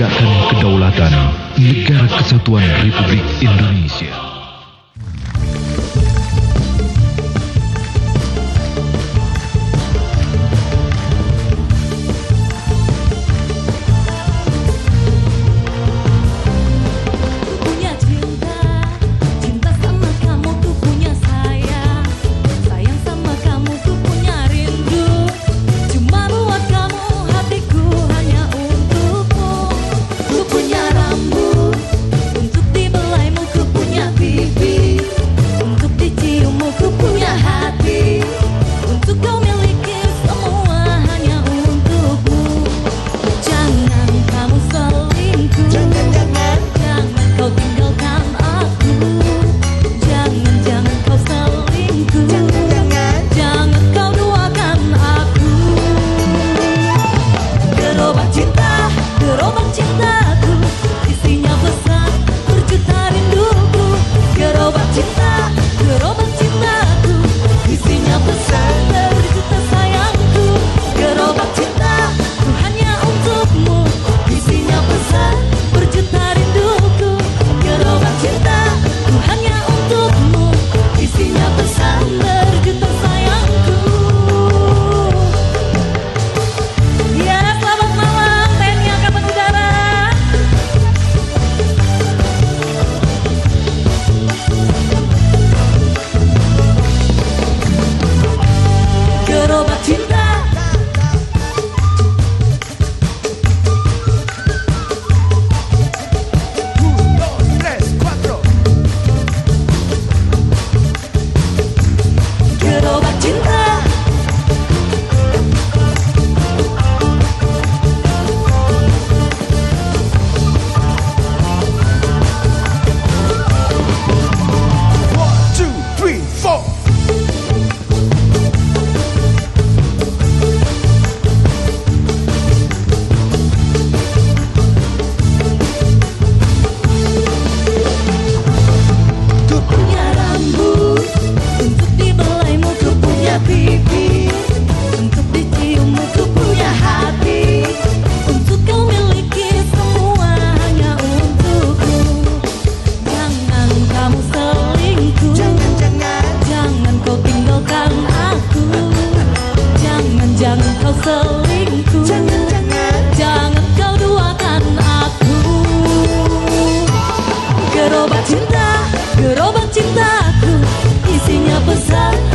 menegakkan kedaulatan negara kesatuan Republik Indonesia. gerobak cinta, gerobak cintaku, isinya pesan